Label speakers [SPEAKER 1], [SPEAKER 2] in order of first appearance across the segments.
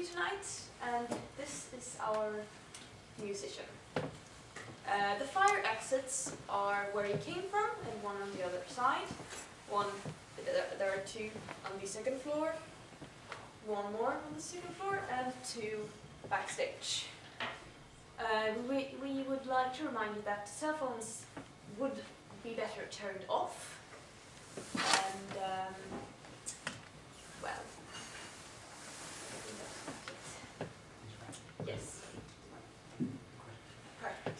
[SPEAKER 1] tonight, and this is our musician. Uh, the fire exits are where he came from, and one on the other side. One, there, there are two on the second floor, one more on the second floor, and two backstage. Uh, we, we would like to remind you that cell phones would be better turned off. And, um, well, yes. Perfect.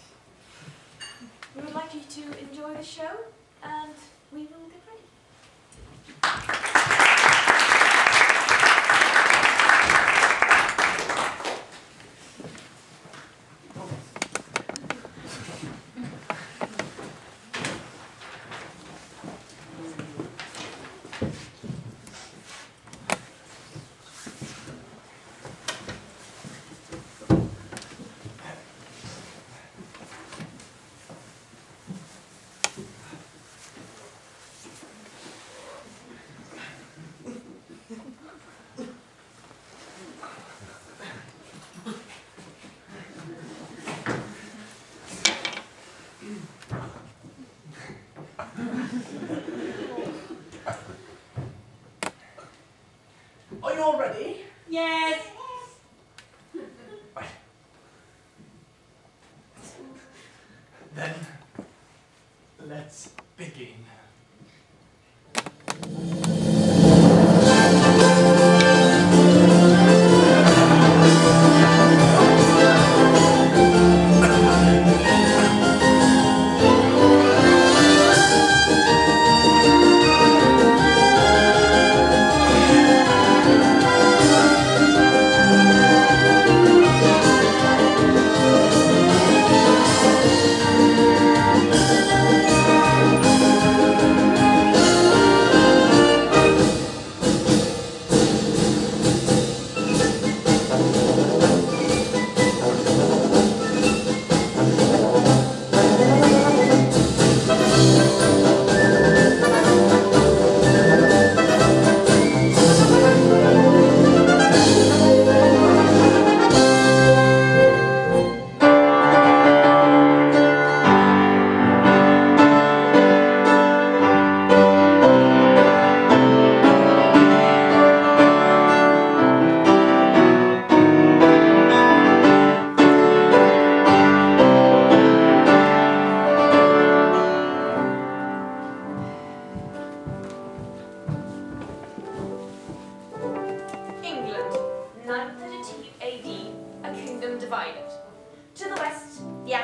[SPEAKER 1] We would like you to enjoy the show, and we will get ready.
[SPEAKER 2] Are you all ready?
[SPEAKER 3] Yes.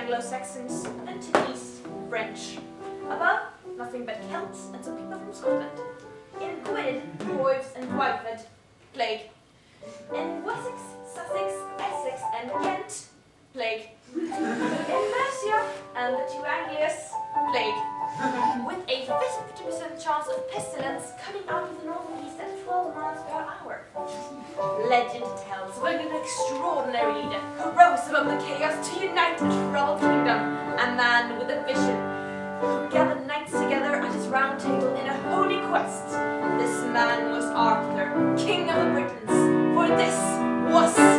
[SPEAKER 1] Anglo-Saxons, and to French. Above, nothing but Celts and some people from Scotland. In Gwynedd, Powys and Whitehead, plague. In Wessex, Sussex, Essex and Kent, plague. In Mercia and the two Anglias, plague. With a 50% chance of pestilence coming out of the northeast at 12 miles per hour. Legend tells of an extraordinary leader who rose above the chaos to unite a troubled kingdom, a man with a vision who gathered knights together at his round table in a holy quest. This man was Arthur, king of the Britons, for this was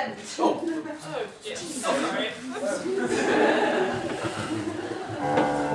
[SPEAKER 3] then. Oh.
[SPEAKER 1] oh, yes.
[SPEAKER 3] Sorry.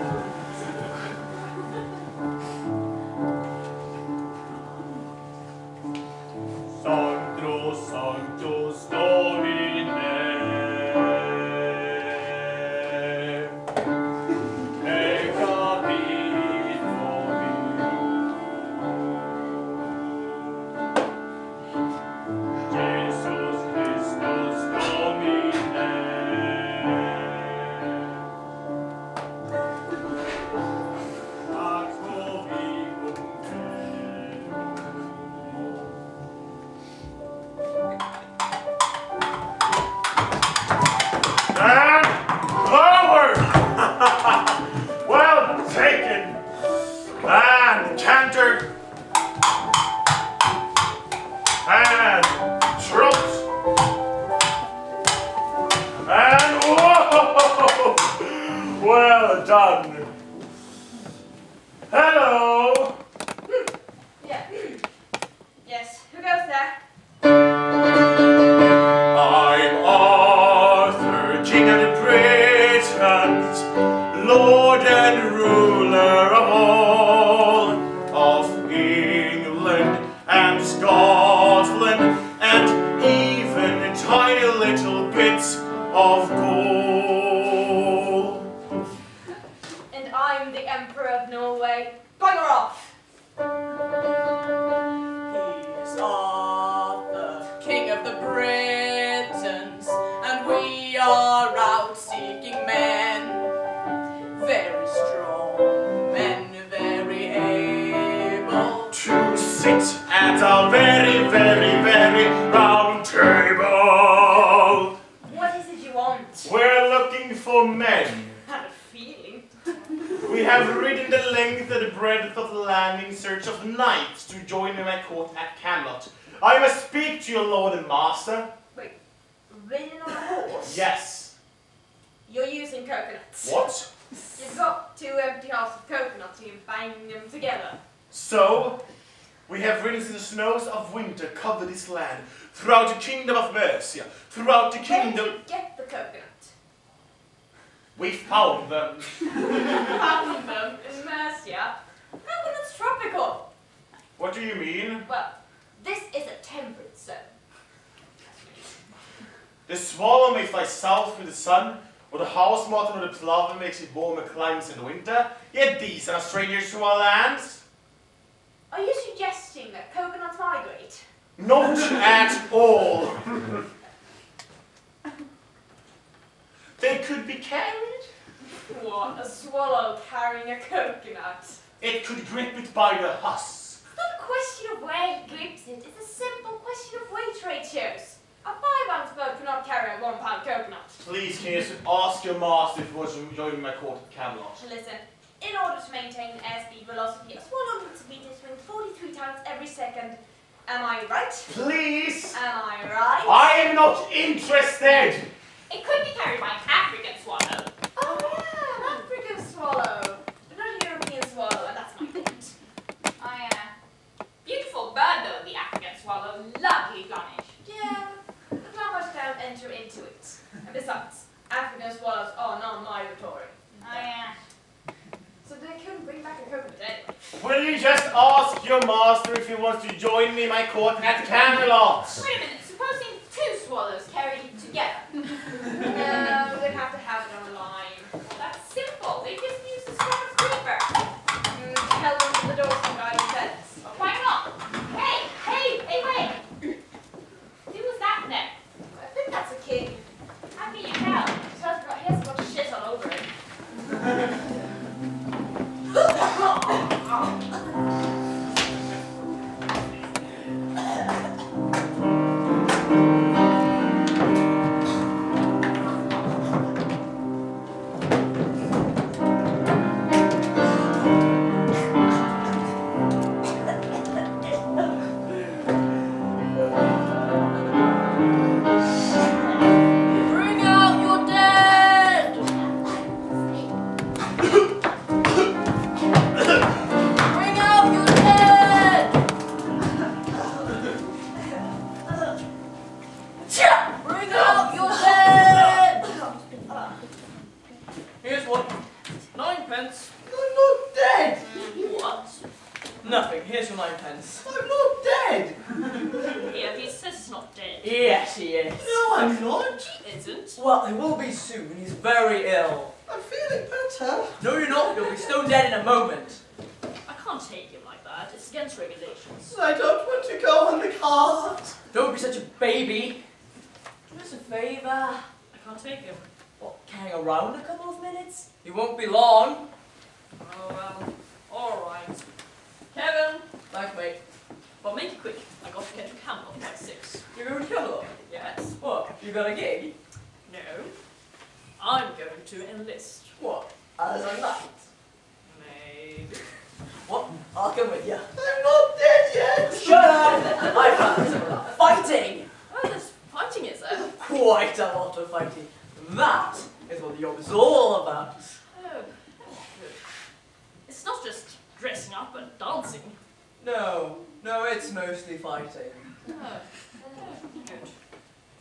[SPEAKER 3] the Britons, and
[SPEAKER 4] we are out seeking men. Very strong men, very able.
[SPEAKER 3] To sit at a very, very, very master.
[SPEAKER 1] Wait, ridden on a horse?
[SPEAKER 3] Yes.
[SPEAKER 1] You're using coconuts.
[SPEAKER 3] What?
[SPEAKER 1] You've got two empty halves of coconuts and you bang them together.
[SPEAKER 3] So, we have ridden through the snows of winter cover this land, throughout the kingdom of Mercia, throughout the
[SPEAKER 1] Where
[SPEAKER 3] kingdom...
[SPEAKER 1] did you get the coconut?
[SPEAKER 3] We found them.
[SPEAKER 1] Found them in Mercia. Coconut's tropical.
[SPEAKER 3] What do you mean?
[SPEAKER 1] Well, this is a temperate zone.
[SPEAKER 3] The swallow may fly south with the sun, or the house martin or the plover makes it warmer climes in the winter, yet these are strangers to our lands.
[SPEAKER 1] Are you suggesting that coconuts migrate?
[SPEAKER 3] Not at all. they could be carried.
[SPEAKER 1] What? A swallow carrying a coconut?
[SPEAKER 3] It could grip it by the husk.
[SPEAKER 1] It's not a question of where it grips it. It's a simple question of weight ratios. A five-ounce boat cannot carry a one-pound coconut.
[SPEAKER 3] Please, can you ask your master if he wants to join my court at Camelot?
[SPEAKER 1] Listen, in order to maintain airspeed velocity, a swallow needs to beat its wings 43 times every second. Am I right?
[SPEAKER 3] Please!
[SPEAKER 1] Am I right?
[SPEAKER 3] I am not interested!
[SPEAKER 1] It could be carried by an African swallow. Oh yeah, an African swallow. But not a European swallow, and that's my point. Oh uh, yeah. Beautiful bird though, the African swallow. Lovely plumage. Yeah, but not much don't enter into it. And besides, African swallows are non-migratory. Oh yeah. So they couldn't bring back a coconut anyway.
[SPEAKER 3] Will you just ask your master if he wants to join me in my court at Camelot?
[SPEAKER 1] Wait a minute, supposing two swallows carried it together. no, they'd have to have it on a line. Well, that's simple. They just use the strong creeper. Mm, Yeah. Here's one. Nine pence. I'm not dead! What? Nothing. Here's your nine pence. I'm not dead! yeah, he says he's not dead.
[SPEAKER 4] Yes, he is.
[SPEAKER 2] No, I'm not.
[SPEAKER 5] He isn't.
[SPEAKER 4] Well, he will be soon. He's very ill.
[SPEAKER 2] I'm feeling better.
[SPEAKER 4] No, you're not. You'll be stone dead in a moment.
[SPEAKER 5] I can't take him like that. It's against regulations.
[SPEAKER 2] I don't want to go on the cart.
[SPEAKER 4] Don't be such a baby. Do us a favour.
[SPEAKER 5] I can't take him.
[SPEAKER 4] What, hang around a couple of minutes? It won't be long.
[SPEAKER 5] Oh well. Alright. Kevin!
[SPEAKER 4] Thanks, mate.
[SPEAKER 5] Well, make it quick. I got to get to Camelot by six.
[SPEAKER 4] You're going to Camelot?
[SPEAKER 5] Yes.
[SPEAKER 4] What? You got a gig?
[SPEAKER 5] No. I'm going to enlist.
[SPEAKER 4] What? As a knight?
[SPEAKER 5] Maybe.
[SPEAKER 4] What? I'll come with you.
[SPEAKER 2] I'm not dead yet.
[SPEAKER 4] Shut up! I found some of that fighting!
[SPEAKER 5] Oh, there's fighting, is there?
[SPEAKER 4] Quite a lot of fighting. That is what the job is all about.
[SPEAKER 5] Oh. It's not just dressing up and dancing.
[SPEAKER 4] No, no, it's mostly fighting.
[SPEAKER 5] Oh, oh, good.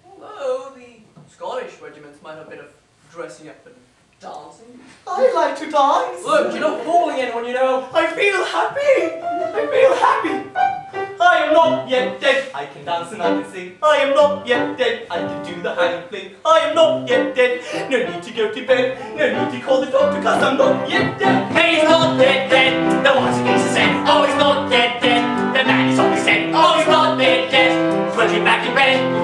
[SPEAKER 4] Although the Scottish regiments might have a bit of dressing up and dancing.
[SPEAKER 2] I like to dance.
[SPEAKER 4] Look, you're not fooling anyone, you know.
[SPEAKER 2] I feel happy. I feel happy. I am not mm. yet dead. I can dance and I can sing. I am not yet dead. I can do the hanging fling. I am not yet dead. No need to go to bed. No need to call the doctor because I'm not yet dead.
[SPEAKER 6] He's not dead dead. The ones he said, oh he's not dead dead. The man is on his head, oh he's not dead dead. Put him back in bed.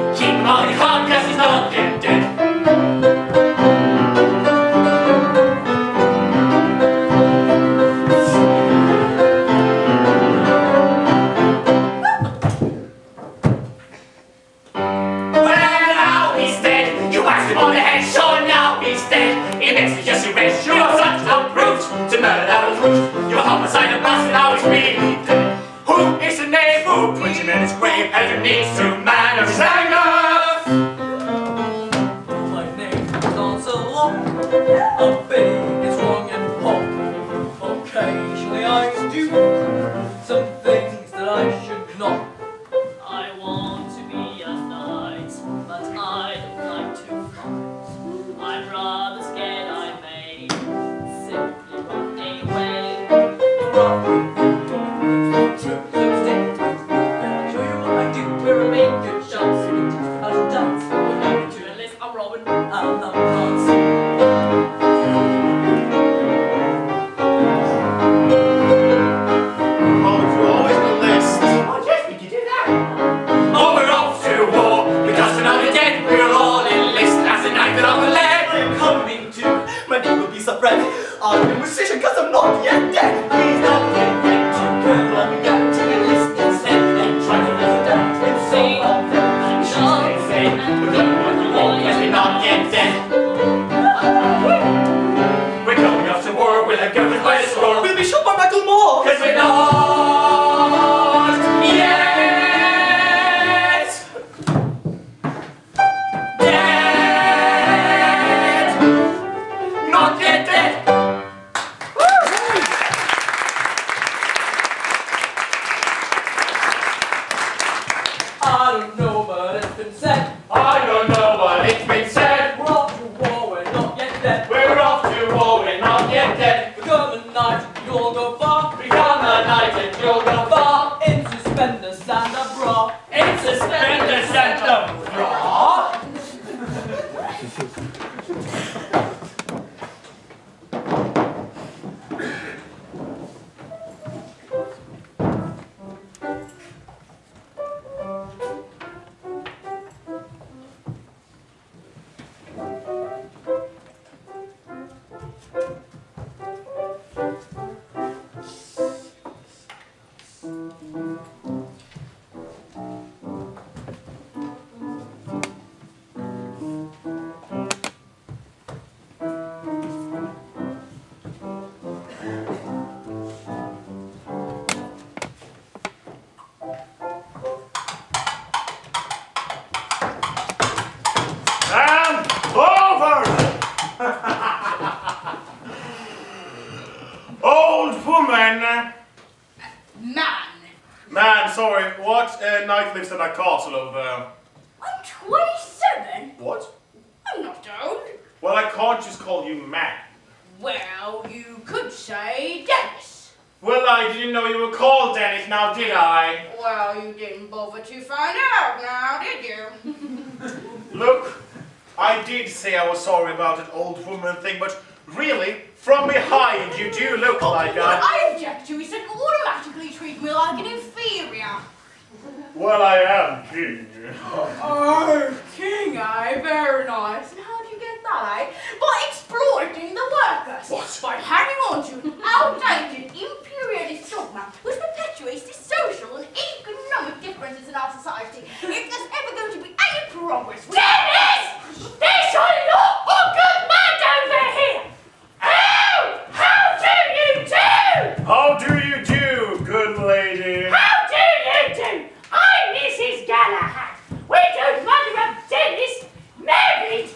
[SPEAKER 7] Dennis.
[SPEAKER 3] Well, I didn't know you were called Dennis, now did I?
[SPEAKER 7] Well, you didn't bother to find out now, did you?
[SPEAKER 3] Look, I did say I was sorry about that old woman thing, but really, from behind, you do look oh, like
[SPEAKER 7] What
[SPEAKER 3] I...
[SPEAKER 7] Object to is that you automatically treat me like an inferior.
[SPEAKER 3] Well, I am king.
[SPEAKER 7] Oh, king, I Very nice. How'd you get that, eh? By exploiting the workers.
[SPEAKER 3] What?
[SPEAKER 7] By hanging on to an outdated imperialist dogma which perpetuates the social and economic differences in our society. If there's ever going to be any progress, we...
[SPEAKER 6] Dennis! There's a lot of good men over here! How? How do you do?
[SPEAKER 3] How do you do, good lady?
[SPEAKER 6] How do you do? I'm Mrs. Galahad, widowed mother of Dennis, married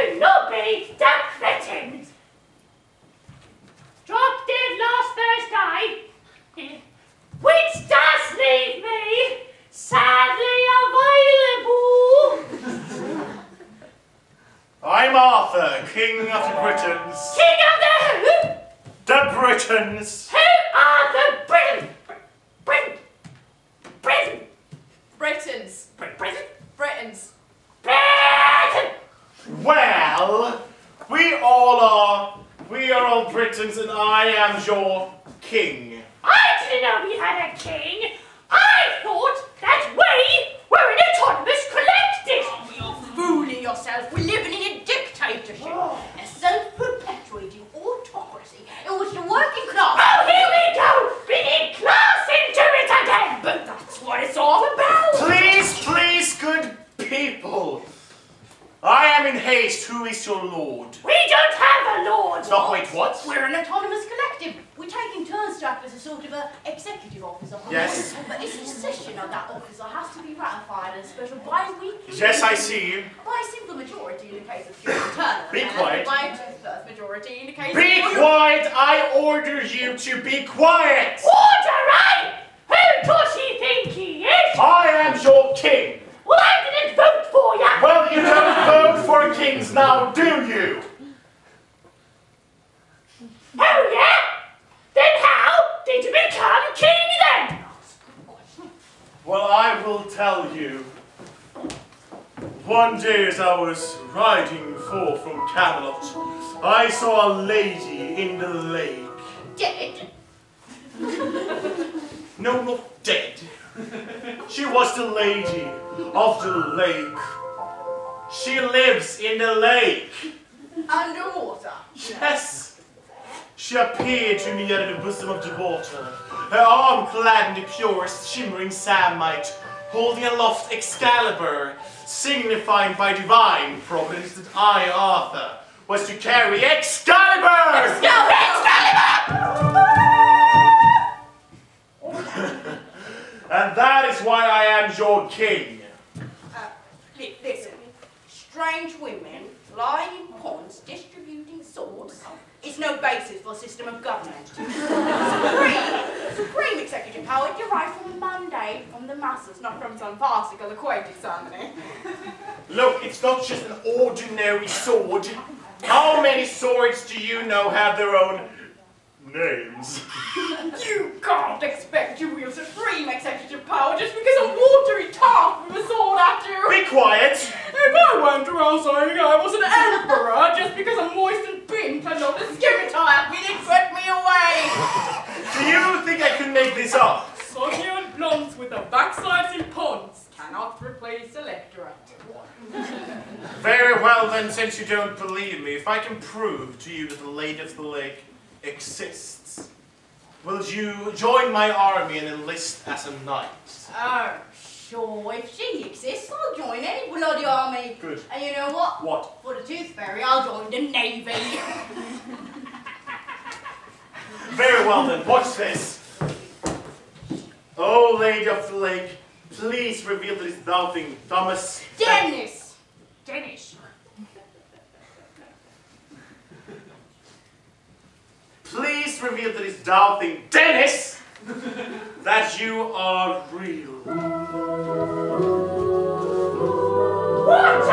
[SPEAKER 6] to Nobby Duck Britton. Dropped dead last Thursday, which does leave me sadly available.
[SPEAKER 3] I'm Arthur, king of the Britons.
[SPEAKER 6] King of the who?
[SPEAKER 3] The Britons!
[SPEAKER 6] Who are the Britain? Britain? Britain?
[SPEAKER 1] Britons.
[SPEAKER 6] Britain?
[SPEAKER 1] Britons.
[SPEAKER 6] Britain?
[SPEAKER 3] Well, we all are. We are all Britons, and I am your king.
[SPEAKER 6] I didn't know we had a king. I thought that we were an autonomous collective.
[SPEAKER 7] Oh, you're fooling yourself. We're living in a dictatorship. A self-perpetuating autocracy in which the working class...
[SPEAKER 6] Oh, here we go, bringing class into it again.
[SPEAKER 7] But that's what it's all about.
[SPEAKER 3] Please, please, good people. I am in haste. Who is your lord?
[SPEAKER 6] We don't have a lord.
[SPEAKER 3] Stop, wait, what?
[SPEAKER 7] We're an autonomous collective. We're taking turns to act as a sort of a executive officer.
[SPEAKER 3] Yes.
[SPEAKER 7] But the succession of that officer has to be ratified in a special bi-weekly...
[SPEAKER 3] Yes, I see you.
[SPEAKER 7] By a simple majority in the case of.
[SPEAKER 3] Be quiet.
[SPEAKER 7] By two-thirds majority in the case
[SPEAKER 3] Be
[SPEAKER 7] of...
[SPEAKER 3] quiet! I order you to be quiet!
[SPEAKER 6] Order, right? Who does he think he is?
[SPEAKER 3] I am your king.
[SPEAKER 6] Well, I didn't vote for you.
[SPEAKER 3] Well, you don't vote for kings now, do you?
[SPEAKER 6] Oh, yeah? Then how did you become king then?
[SPEAKER 3] Well, I will tell you. One day as I was riding forth from Camelot, I saw a lady in the lake.
[SPEAKER 7] Dead.
[SPEAKER 3] No, not dead. She was the lady of the lake. She lives in the lake.
[SPEAKER 7] Underwater.
[SPEAKER 3] Yes. She appeared to me out of the bosom of the water, her arm clad in the purest shimmering samite, holding aloft Excalibur, signifying by divine providence that I, Arthur, was to carry Excalibur! And that is why I am your king.
[SPEAKER 7] Uh, li- listen, strange women lying in ponds distributing swords is no basis for a system of government. supreme, supreme executive power derived from a mandate from the masses, not from some farcical aquatic ceremony.
[SPEAKER 3] Look, it's not just an ordinary sword. How many swords do you know have their own names?
[SPEAKER 7] You can't expect to wield supreme executive power just because a watery tart with a sword at you.
[SPEAKER 3] Be quiet!
[SPEAKER 7] If I went around saying I was an emperor just because a and pin turned on a scimitar at me, they'd put me away.
[SPEAKER 3] Do you think I can make this up?
[SPEAKER 7] Sonia blondes with their backsides in ponds cannot replace electorate.
[SPEAKER 3] Very well then, since you don't believe me, if I can prove to you that the Lady of the Lake exists, will you join my army and enlist as a knight?
[SPEAKER 7] Oh, sure. If she exists, I'll join any bloody army.
[SPEAKER 3] Good.
[SPEAKER 7] And you know what?
[SPEAKER 3] What?
[SPEAKER 7] For the Tooth Fairy, I'll join the Navy.
[SPEAKER 3] Very well then, watch this. Oh, Lady of the Lake, please reveal this thou thing, Thomas.
[SPEAKER 7] Dennis! Dennis.
[SPEAKER 3] Please reveal that it's doubting Dennis, that you are real.
[SPEAKER 6] What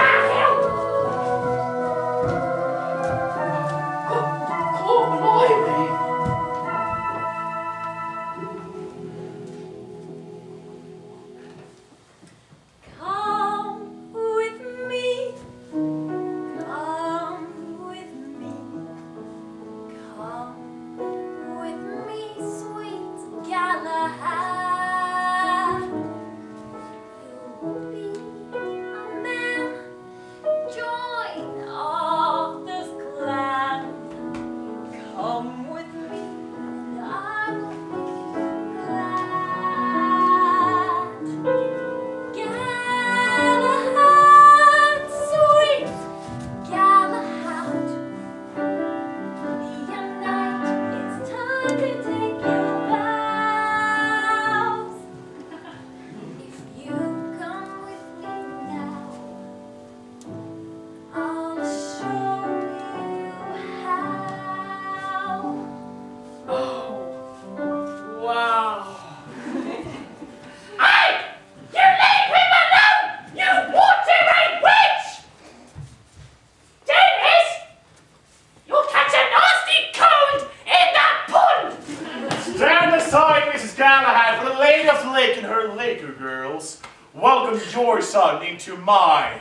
[SPEAKER 8] to my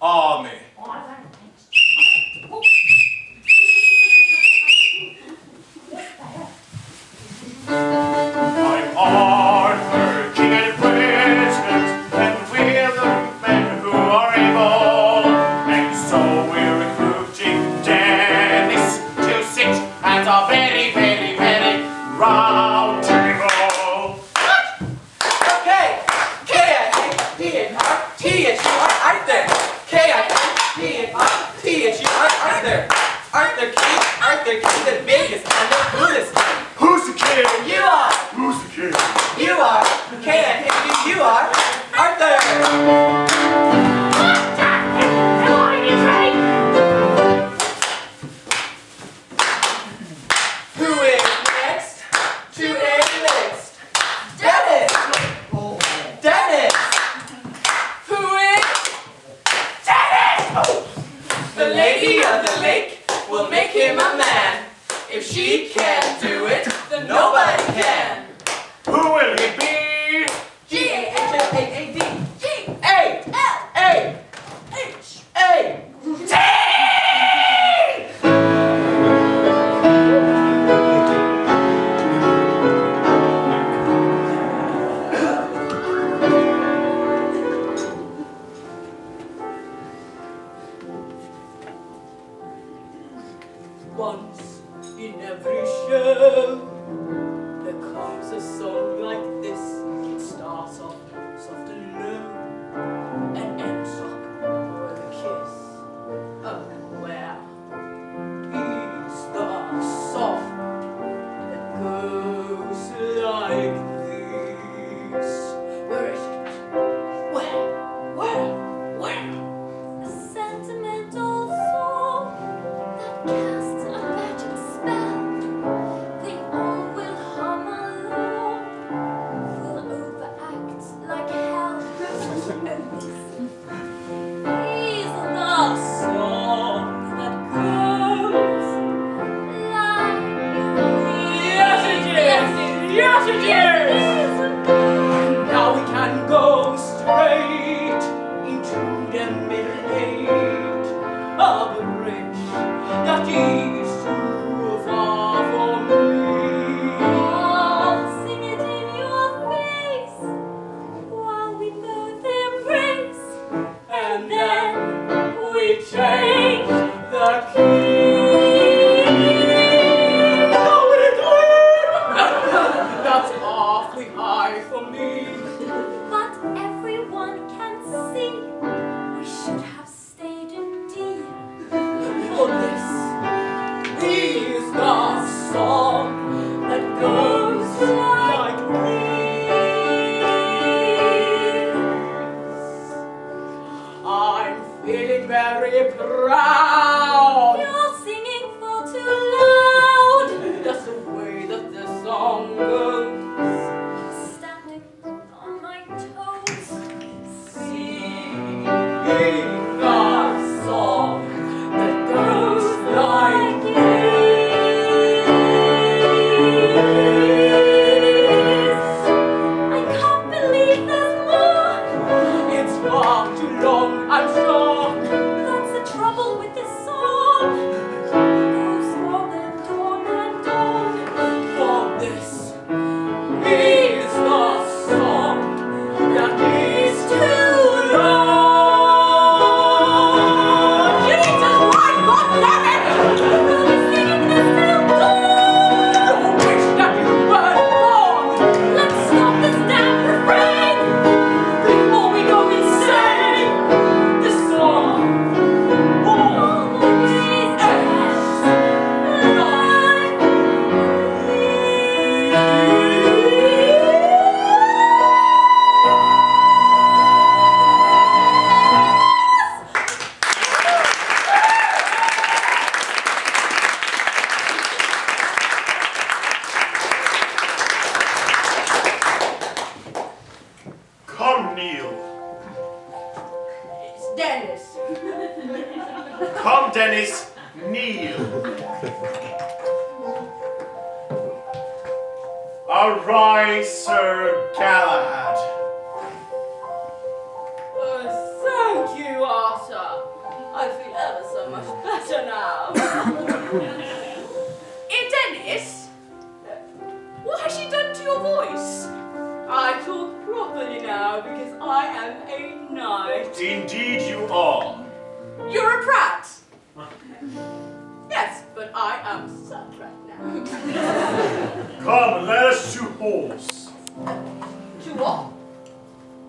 [SPEAKER 8] army. I'm and and we're the men who are able. And so we're recruiting Dennis to our very, very, very
[SPEAKER 7] right.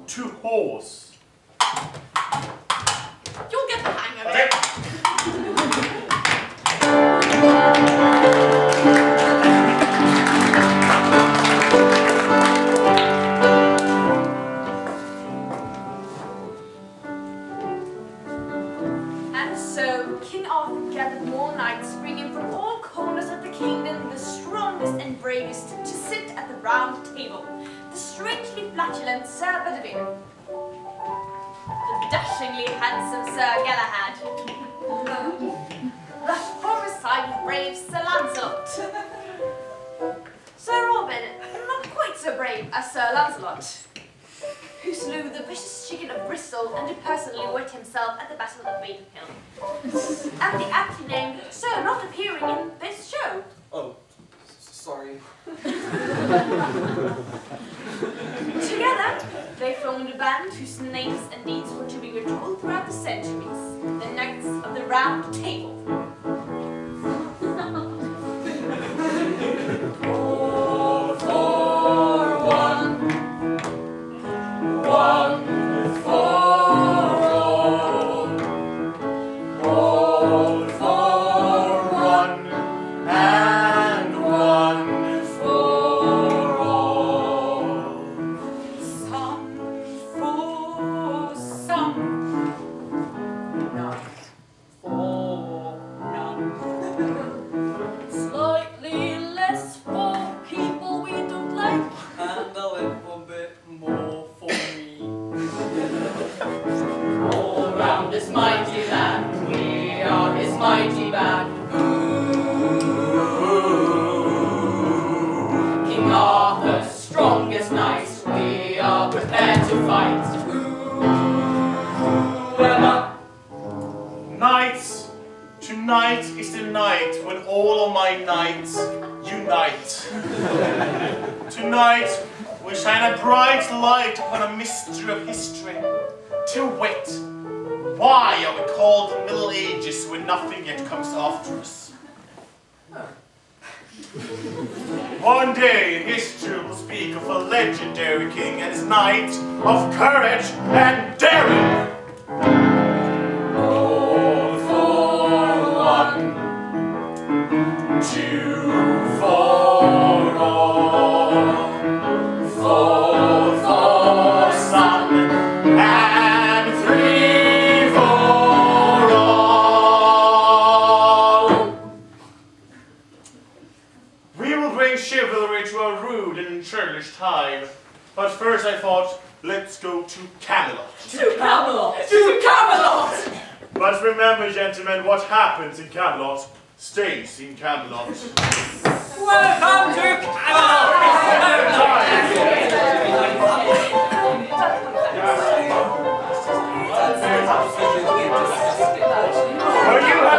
[SPEAKER 6] Two holes. horse.
[SPEAKER 1] at the Battle of Badon Hill. and the actor named Sir not appearing in this show.
[SPEAKER 3] Oh, sorry.
[SPEAKER 1] Together, they formed a band whose names and deeds were to be retold throughout the centuries.
[SPEAKER 6] comes after us. One day history will speak of a legendary king and his knight of courage and daring.
[SPEAKER 3] All for one, two for
[SPEAKER 6] But first I thought, let's go to Camelot.
[SPEAKER 7] To Camelot! To Camelot!
[SPEAKER 6] But remember, gentlemen, what happens in Camelot stays in Camelot.
[SPEAKER 4] Welcome to
[SPEAKER 6] Camelot!
[SPEAKER 3] Are
[SPEAKER 6] you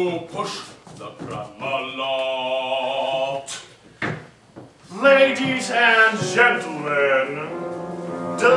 [SPEAKER 8] who push the Kramalat. Ladies and gentlemen, the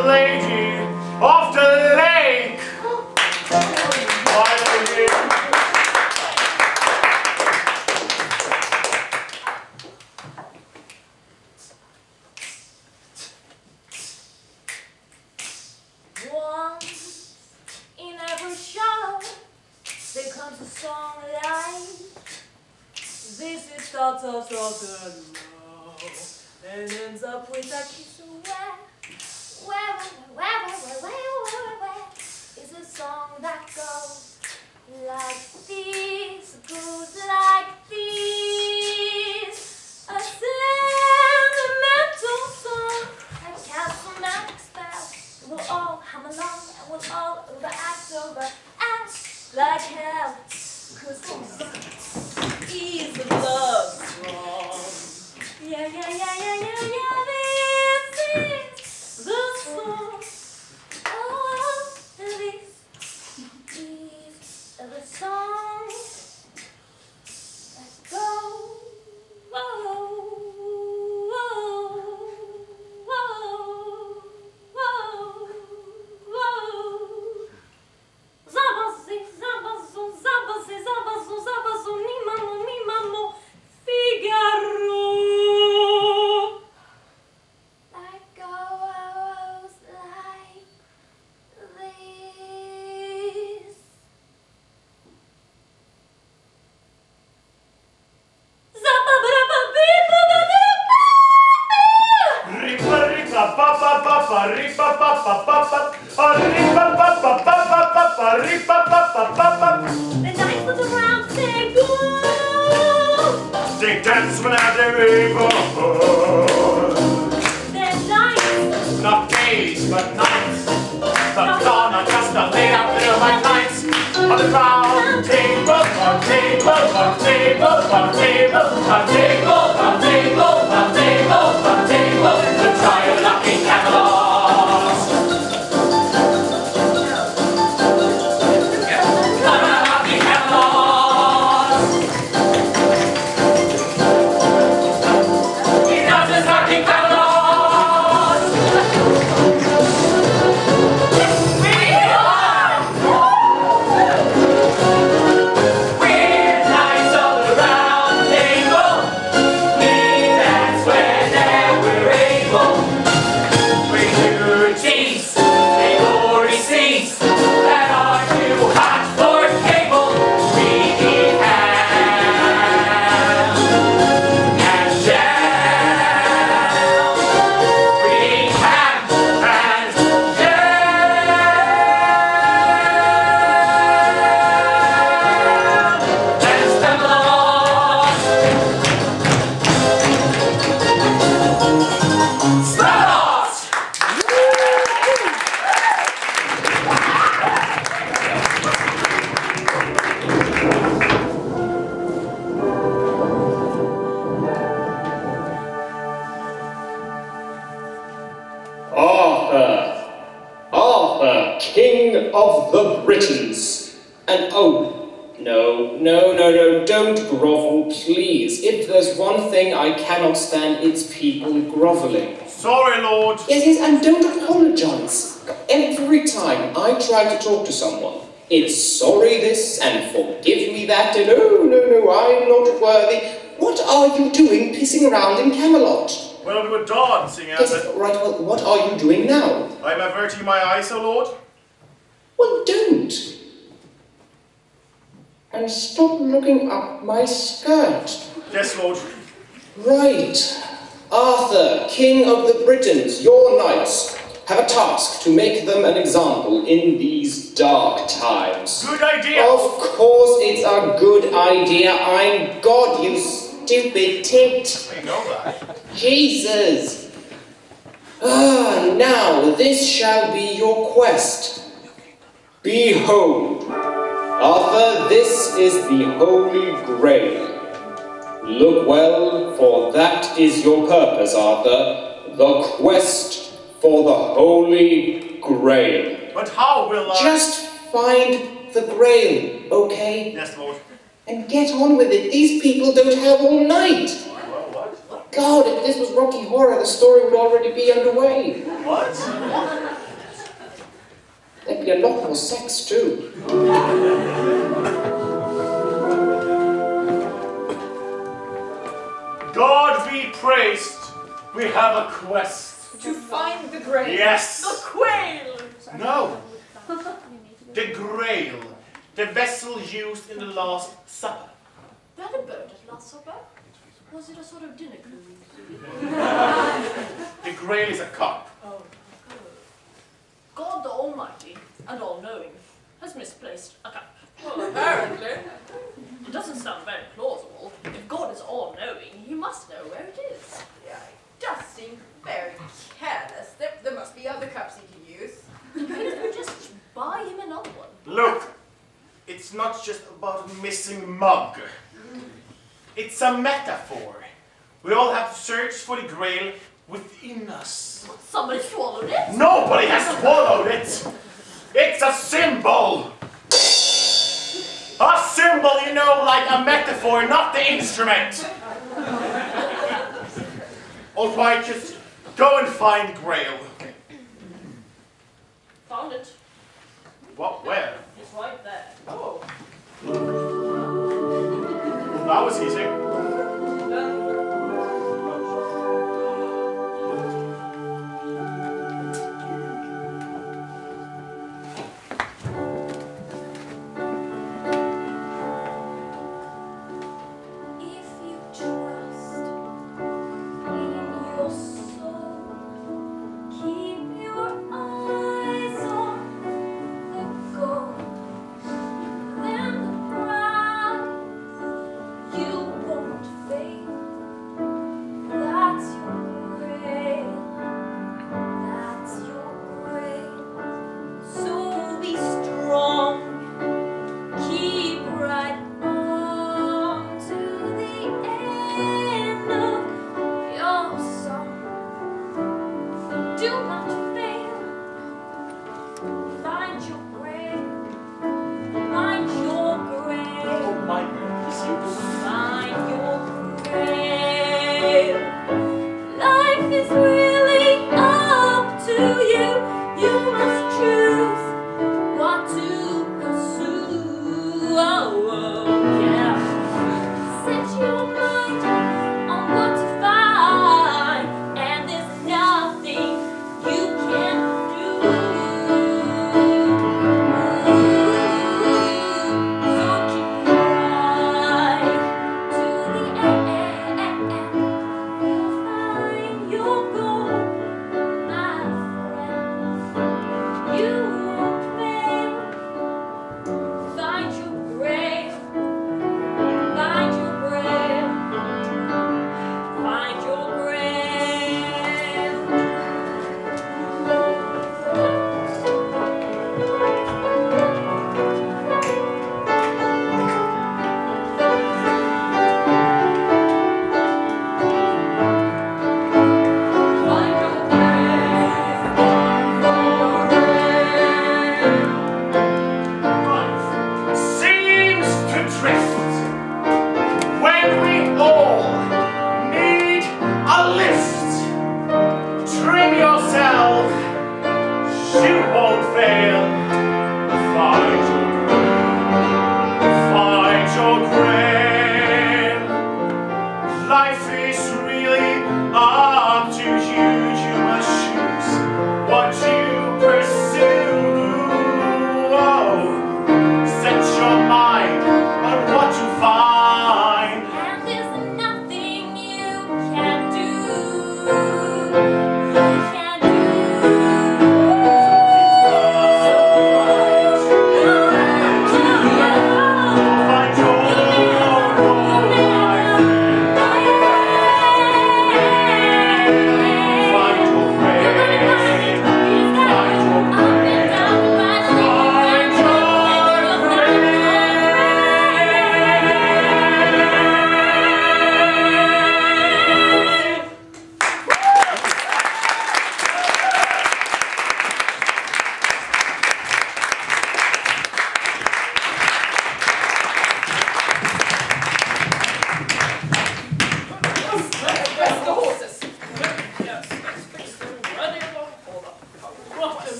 [SPEAKER 9] trying to talk to someone. It's sorry this and forgive me that and oh, no, no, I'm not worthy. What are you doing pissing around in Camelot?
[SPEAKER 8] Well, we were dancing
[SPEAKER 9] at
[SPEAKER 8] yes.
[SPEAKER 9] Right, well, what are you doing now?
[SPEAKER 8] I'm averting my eyes, O Lord.
[SPEAKER 9] Well, don't. And stop looking up my skirt.
[SPEAKER 8] Yes, Lord.
[SPEAKER 9] Right. Arthur, King of the Britons, your knights, have a task to make them an example in these dark times.
[SPEAKER 8] Good idea!
[SPEAKER 9] Of course it's a good idea. I'm God, you stupid tit.
[SPEAKER 8] I know that.
[SPEAKER 9] Jesus! Ah, now this shall be your quest. Behold, Arthur, this is the Holy Grail. Look well, for that is your purpose, Arthur, the quest for the Holy Grail.
[SPEAKER 8] But how will I...
[SPEAKER 9] Just find the Grail, okay?
[SPEAKER 8] Yes, Lord.
[SPEAKER 9] And get on with it. These people don't have all night.
[SPEAKER 3] What?
[SPEAKER 9] God, if this was Rocky Horror, the story would already be underway.
[SPEAKER 3] What?
[SPEAKER 9] There'd be a lot more sex, too.
[SPEAKER 3] God be praised, we have a quest.
[SPEAKER 1] To find the grail.
[SPEAKER 3] Yes.
[SPEAKER 1] The quail.
[SPEAKER 3] No. The Grail. The vessel used in the Last Supper.
[SPEAKER 5] They had a bird at Last Supper. Was it a sort of dinner cruise?
[SPEAKER 3] The Grail is a cup.
[SPEAKER 5] Oh, God the Almighty and All-Knowing has misplaced a cup.
[SPEAKER 1] Well, apparently.
[SPEAKER 5] It doesn't sound very plausible. If God is all-knowing, he must know where it is.
[SPEAKER 7] Yeah, it does seem very careless. There, there must be other cups he can use.
[SPEAKER 5] Couldn't we just buy him another one?
[SPEAKER 3] Look, it's not just about a missing mug. It's a metaphor. We all have to search for the Grail within us.
[SPEAKER 5] Somebody swallowed it?
[SPEAKER 3] Nobody has swallowed it. It's a symbol. A symbol, you know, like a metaphor, not the instrument. All right, just go and find Grail.
[SPEAKER 5] Found it.
[SPEAKER 3] What? Where?
[SPEAKER 5] It's right there.
[SPEAKER 3] Oh. That was easy.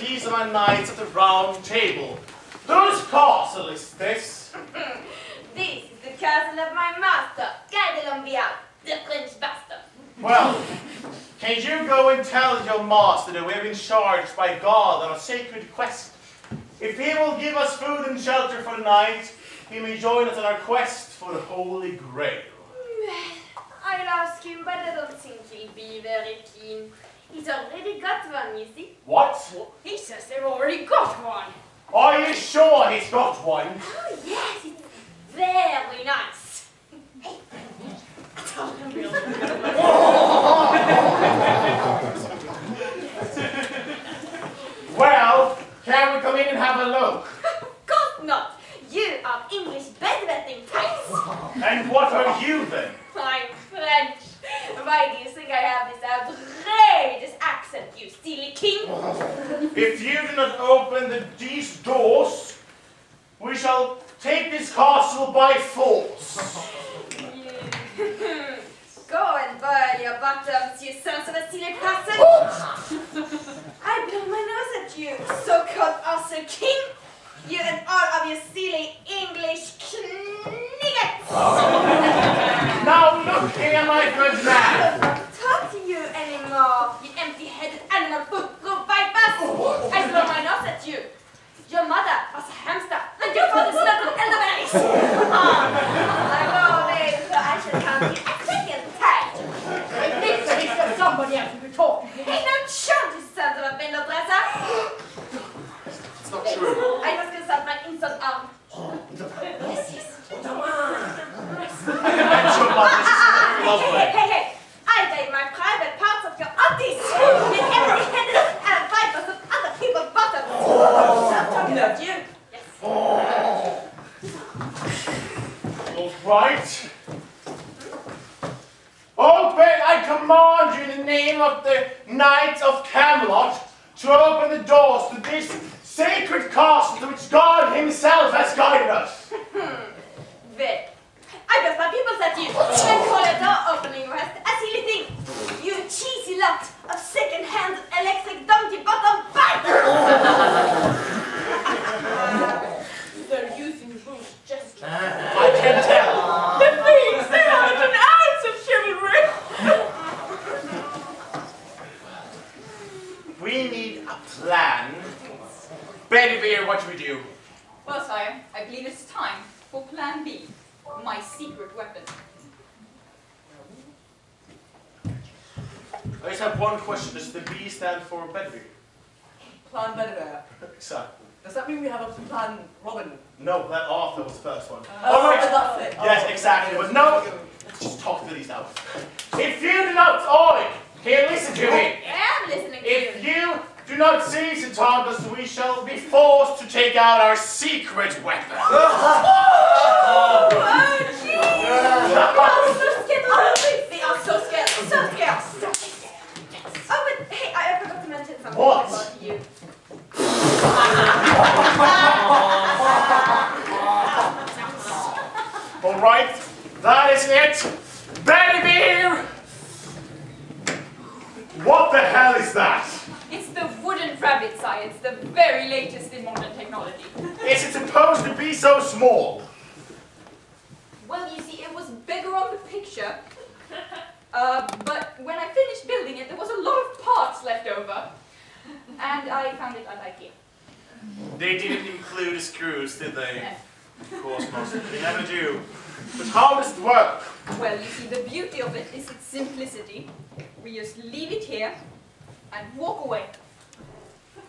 [SPEAKER 3] These are my knights of the Round Table. Whose castle is this?
[SPEAKER 1] This is the castle of my master, Guy de the French bastard.
[SPEAKER 3] Well, can you go and tell your master that we're been charged by God on a sacred quest? If he will give us food and shelter for the night, he may join us on our quest for the Holy Grail.
[SPEAKER 1] I'll ask him, but I don't think he'll be very keen. He's already got one, you see.
[SPEAKER 3] What?
[SPEAKER 7] He says they've already got one.
[SPEAKER 3] Are you sure he's got one?
[SPEAKER 1] Oh, yes, it's very nice.
[SPEAKER 3] Well, can we come in and have a look?
[SPEAKER 1] Of course not. You are English bedwetting types.
[SPEAKER 3] And what are you then?
[SPEAKER 1] I'm French. Why do you think I have this outrageous accent, you silly king?
[SPEAKER 3] If you do not open the, these doors, we shall take this castle by force.
[SPEAKER 1] Go and boil your bottoms, you sons of a silly person. I blow my nose at you, so-called Arthur King. You and all of your silly English kniggets.
[SPEAKER 3] Now look here, my good man.
[SPEAKER 1] Don't talk to you anymore, you empty-headed animal food through vipers. Oh, I blow my nose at you. Your mother was a hamster, and your father slept on elderberries. Ah, I go away, so I shall count
[SPEAKER 10] secret weapon.
[SPEAKER 11] oh,
[SPEAKER 3] jeez!
[SPEAKER 11] I'm so
[SPEAKER 3] scared.
[SPEAKER 11] Oh,
[SPEAKER 3] but hey, I forgot to mention something. What? All right,
[SPEAKER 1] that is it.
[SPEAKER 3] Benny What the hell is that?
[SPEAKER 10] It's the wooden rabbit science, the very latest
[SPEAKER 3] is it supposed to be so small?
[SPEAKER 10] Well, you see, it was bigger on the picture. Uh, but when I finished building it, there was a lot of parts left over. And I found it at IKEA.
[SPEAKER 3] They didn't include screws, did they?
[SPEAKER 10] No.
[SPEAKER 3] Of course not. They never do. But how does it work?
[SPEAKER 10] Well, you see, the beauty of it is its simplicity. We just leave it here and walk away.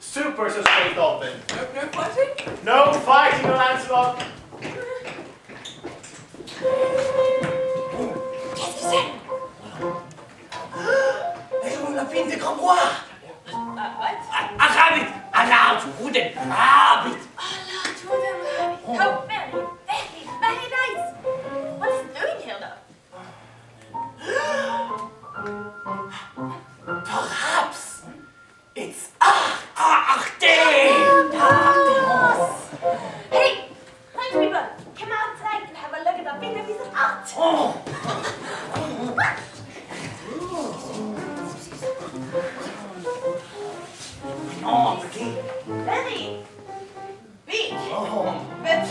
[SPEAKER 3] Super, says Faith Dolphin.
[SPEAKER 11] No, no fighting?
[SPEAKER 3] No fighting, Lancelot.
[SPEAKER 7] Qu'est-ce que c'est
[SPEAKER 11] Elle a pine de grand bois.
[SPEAKER 10] Uh, what?
[SPEAKER 6] A rabbit! A large wooden rabbit!
[SPEAKER 1] Oh, very, very, very nice. What is it doing here now?
[SPEAKER 6] Perhaps it's Ar- Arte!
[SPEAKER 1] Hey, French people, come outside and have a look at our big piece of art.
[SPEAKER 6] Oh, oh, okay.
[SPEAKER 1] Very big.
[SPEAKER 6] Oh.
[SPEAKER 1] But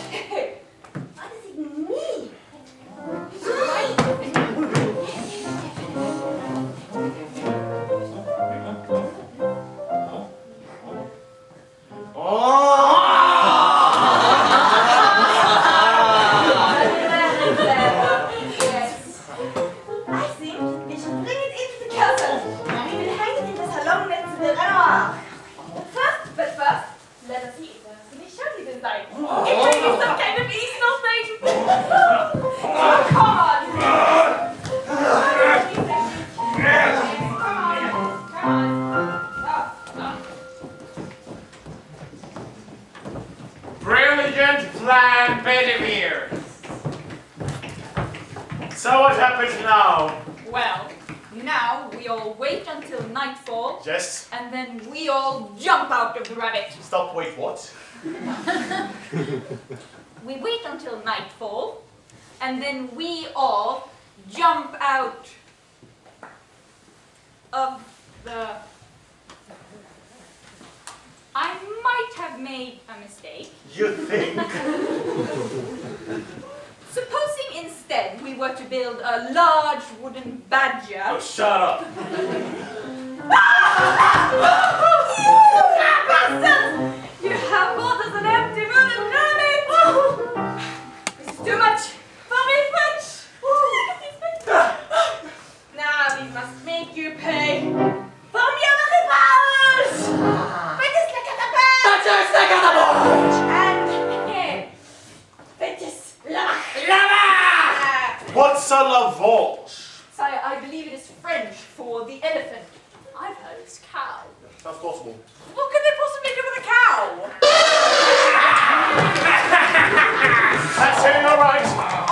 [SPEAKER 1] must make you pay for your repose. Faites la catapult.
[SPEAKER 6] That's the catapult!
[SPEAKER 1] And here, faites la
[SPEAKER 6] Lava!
[SPEAKER 3] What's a lavage?
[SPEAKER 10] Sire, I believe it is French for the elephant. I've heard it's cow.
[SPEAKER 3] That's possible.
[SPEAKER 11] What could they possibly do with a cow?
[SPEAKER 3] That's it, all right.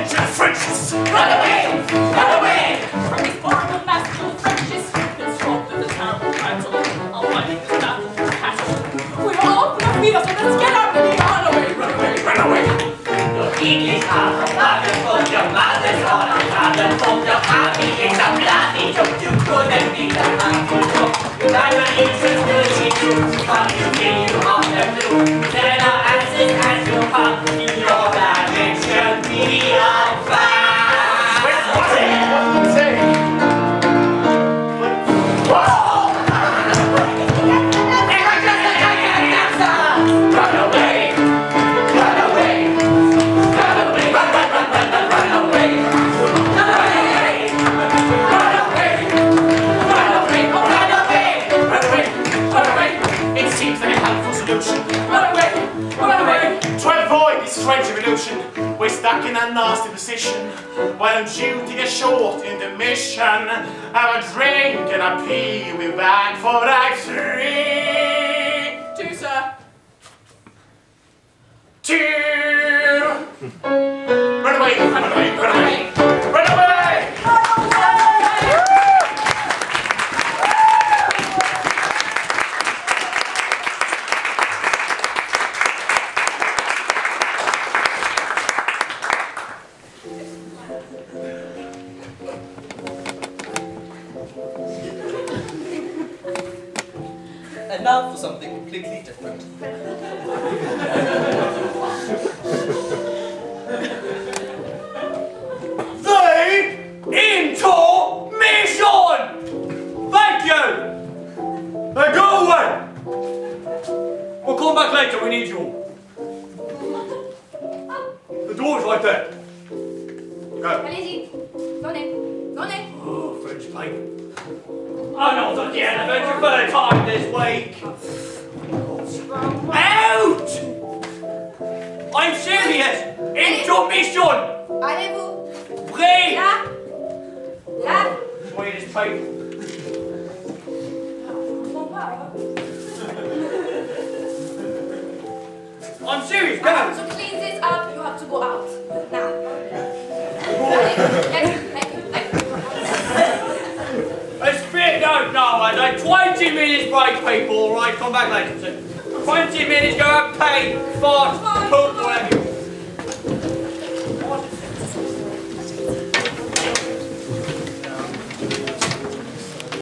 [SPEAKER 3] The Frenches.
[SPEAKER 6] Run away! Run away!
[SPEAKER 5] From these horrible masterful Frenches, this swamp of the terrible battle, I'll fight it without cattle.
[SPEAKER 11] We all put our feet up, so let's get out of here. Run away, run away.
[SPEAKER 6] Run away! Your English are a mother from your mother's a father from your army, it's a bloody joke, you couldn't be the uncle joke. Neither interest will see you, come you kill you on the blue. Then our asses as you we are
[SPEAKER 3] Why don't you take a short intermission? Have a drink and a pee. We're back for Act Three.
[SPEAKER 11] Two, sir.
[SPEAKER 3] Two. Run away! Run away! Run away!